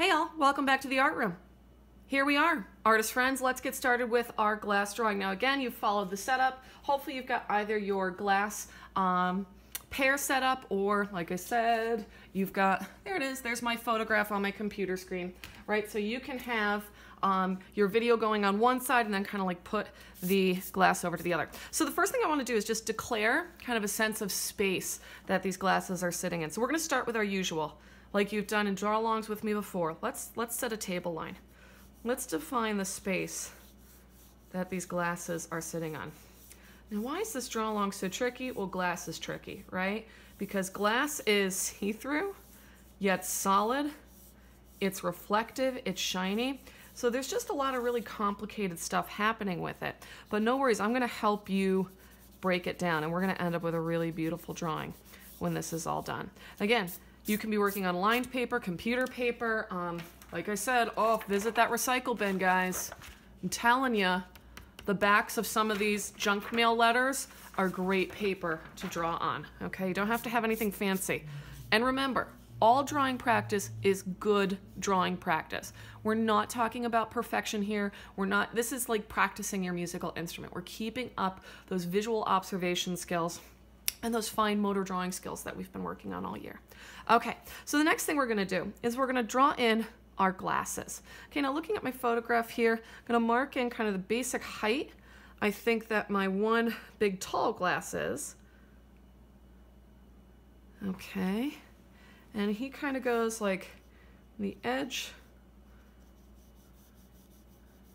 Hey all, welcome back to the art room. Here we are, artist friends, let's get started with our glass drawing. Now again, you've followed the setup. Hopefully you've got either your glass um, pair setup or like I said, you've got, there it is, there's my photograph on my computer screen, right? So you can have um, your video going on one side and then kind of like put the glass over to the other. So the first thing I want to do is just declare kind of a sense of space that these glasses are sitting in. So we're going to start with our usual, like you've done in draw alongs with me before. Let's, let's set a table line. Let's define the space that these glasses are sitting on. Now, why is this draw along so tricky? Well, glass is tricky, right? Because glass is see-through, yet solid, it's reflective, it's shiny. So there's just a lot of really complicated stuff happening with it. But no worries, I'm gonna help you break it down and we're gonna end up with a really beautiful drawing when this is all done. Again, you can be working on lined paper, computer paper. Um, like I said, oh, visit that recycle bin, guys. I'm telling you, the backs of some of these junk mail letters are great paper to draw on, okay? You don't have to have anything fancy. And remember, all drawing practice is good drawing practice. We're not talking about perfection here. We're not, this is like practicing your musical instrument. We're keeping up those visual observation skills and those fine motor drawing skills that we've been working on all year. Okay, so the next thing we're gonna do is we're gonna draw in our glasses. Okay, now looking at my photograph here, I'm gonna mark in kind of the basic height. I think that my one big tall glass is. Okay. And he kind of goes like the edge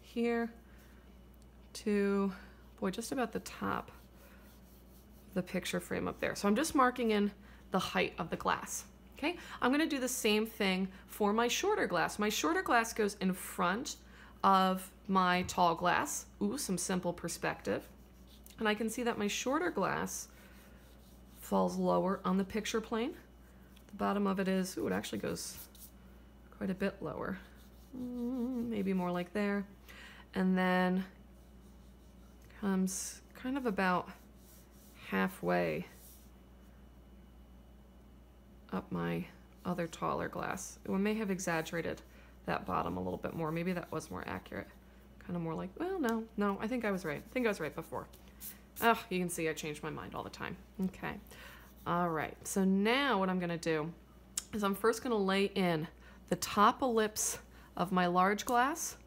here to, boy, just about the top the picture frame up there. So I'm just marking in the height of the glass. Okay, I'm gonna do the same thing for my shorter glass. My shorter glass goes in front of my tall glass. Ooh, some simple perspective. And I can see that my shorter glass falls lower on the picture plane. The bottom of it is, ooh, it actually goes quite a bit lower. Mm, maybe more like there. And then comes kind of about halfway up my other taller glass. We may have exaggerated that bottom a little bit more. Maybe that was more accurate. Kind of more like, well, no, no, I think I was right. I think I was right before. Oh, you can see I change my mind all the time. Okay. All right, so now what I'm gonna do is I'm first gonna lay in the top ellipse of my large glass,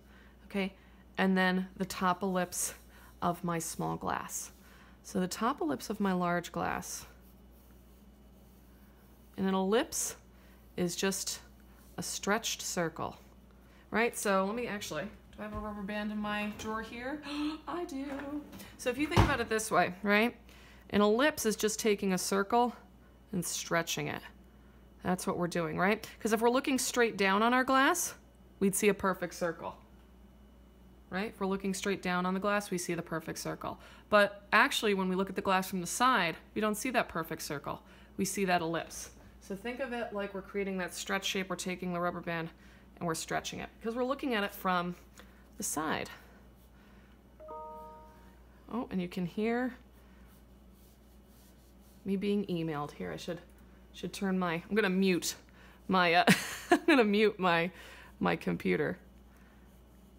okay, and then the top ellipse of my small glass. So the top ellipse of my large glass, and an ellipse is just a stretched circle, right? So let me actually, do I have a rubber band in my drawer here? I do. So if you think about it this way, right? An ellipse is just taking a circle and stretching it. That's what we're doing, right? Because if we're looking straight down on our glass, we'd see a perfect circle. Right? If we're looking straight down on the glass, we see the perfect circle. But actually, when we look at the glass from the side, we don't see that perfect circle. We see that ellipse. So think of it like we're creating that stretch shape. We're taking the rubber band and we're stretching it because we're looking at it from the side. Oh, and you can hear me being emailed here. I should should turn my I'm gonna mute my uh, I'm gonna mute my my computer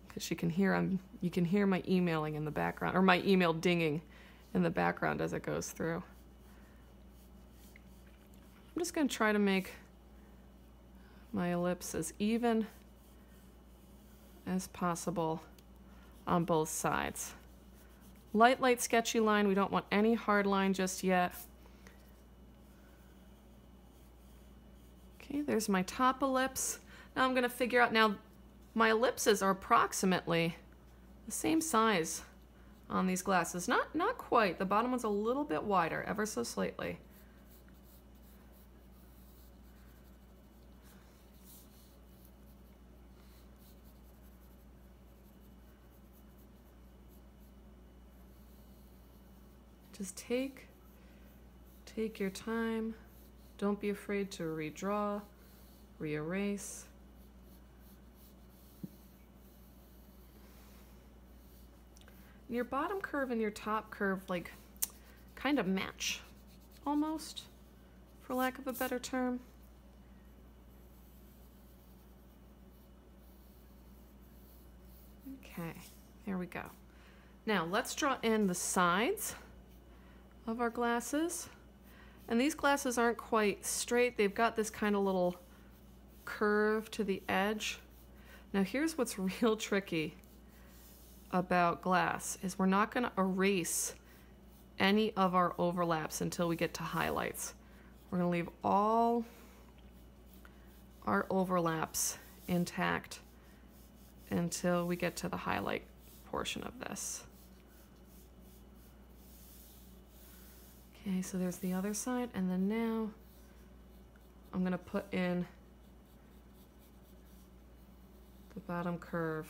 because you can hear I'm you can hear my emailing in the background or my email dinging in the background as it goes through. I'm just gonna try to make my ellipse as even as possible on both sides. Light, light, sketchy line. We don't want any hard line just yet. Okay, there's my top ellipse. Now I'm gonna figure out, now my ellipses are approximately the same size on these glasses. Not, not quite, the bottom one's a little bit wider, ever so slightly. Just take, take your time. Don't be afraid to redraw, reerase. your bottom curve and your top curve like kind of match almost, for lack of a better term. Okay, there we go. Now let's draw in the sides of our glasses. And these glasses aren't quite straight. They've got this kind of little curve to the edge. Now here's what's real tricky about glass is we're not going to erase any of our overlaps until we get to highlights. We're going to leave all our overlaps intact until we get to the highlight portion of this. Okay, so there's the other side, and then now I'm gonna put in the bottom curve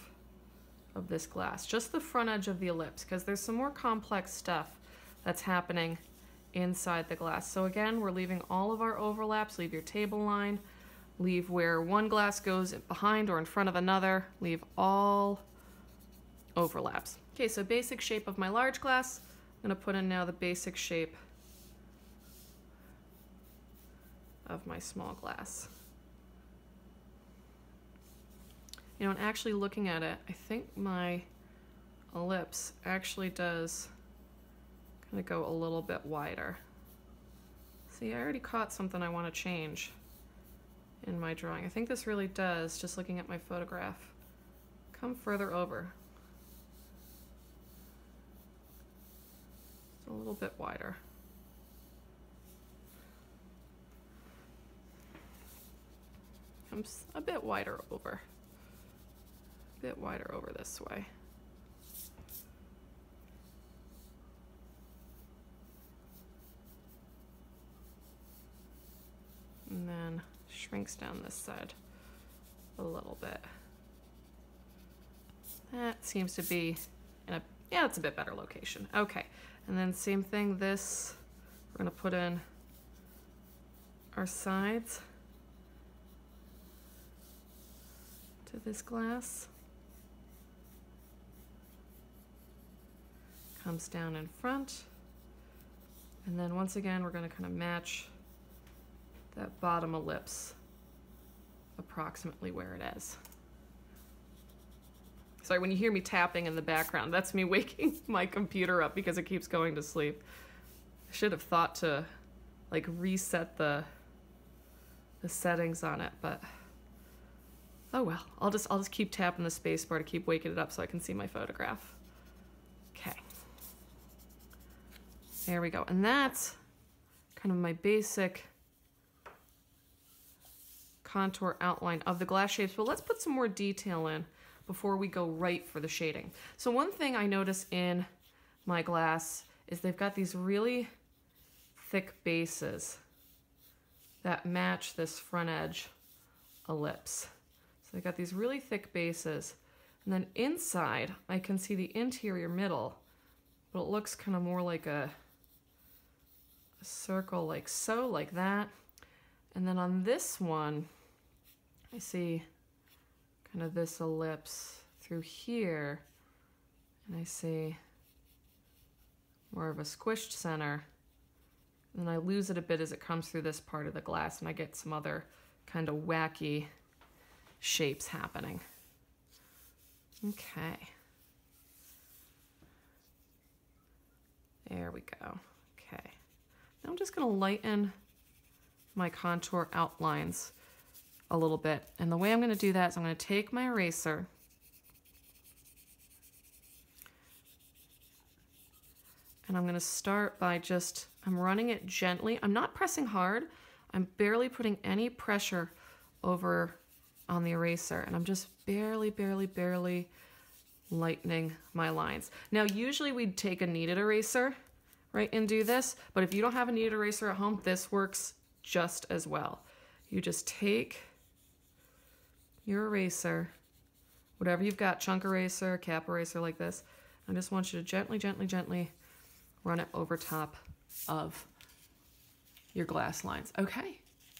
of this glass, just the front edge of the ellipse, because there's some more complex stuff that's happening inside the glass. So again, we're leaving all of our overlaps, leave your table line, leave where one glass goes behind or in front of another, leave all overlaps. Okay, so basic shape of my large glass. I'm gonna put in now the basic shape of my small glass. You know, and actually looking at it, I think my ellipse actually does kind of go a little bit wider. See, I already caught something I want to change in my drawing. I think this really does, just looking at my photograph, come further over. A little bit wider. Comes a bit wider over. Bit wider over this way. And then shrinks down this side a little bit. That seems to be in a, yeah, it's a bit better location. Okay, and then same thing, this, we're gonna put in our sides to this glass. Comes down in front. And then once again, we're gonna kind of match that bottom ellipse approximately where it is. Sorry, when you hear me tapping in the background, that's me waking my computer up because it keeps going to sleep. I should have thought to like reset the the settings on it, but oh well. I'll just I'll just keep tapping the spacebar to keep waking it up so I can see my photograph. Okay. There we go. And that's kind of my basic contour outline of the glass shapes, but let's put some more detail in before we go right for the shading. So one thing I notice in my glass is they've got these really thick bases that match this front edge ellipse. So they've got these really thick bases. And then inside, I can see the interior middle, but it looks kind of more like a, circle like so, like that. And then on this one, I see kind of this ellipse through here, and I see more of a squished center. And I lose it a bit as it comes through this part of the glass, and I get some other kind of wacky shapes happening. Okay. There we go. Okay. I'm just going to lighten my contour outlines a little bit. And the way I'm going to do that is I'm going to take my eraser and I'm going to start by just, I'm running it gently. I'm not pressing hard. I'm barely putting any pressure over on the eraser and I'm just barely, barely, barely lightening my lines. Now, usually we'd take a kneaded eraser, right, and do this, but if you don't have a kneaded eraser at home, this works just as well. You just take your eraser, whatever you've got, chunk eraser, cap eraser like this, I just want you to gently, gently, gently run it over top of your glass lines. Okay,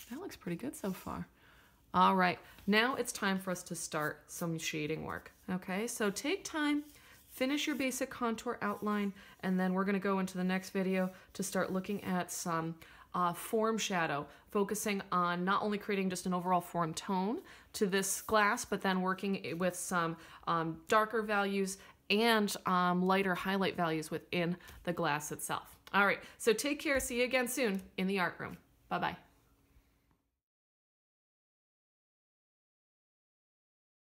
that looks pretty good so far. All right, now it's time for us to start some shading work. Okay, so take time, finish your basic contour outline, and then we're gonna go into the next video to start looking at some uh, form shadow, focusing on not only creating just an overall form tone to this glass, but then working with some um, darker values and um, lighter highlight values within the glass itself. All right, so take care. See you again soon in the art room. Bye bye.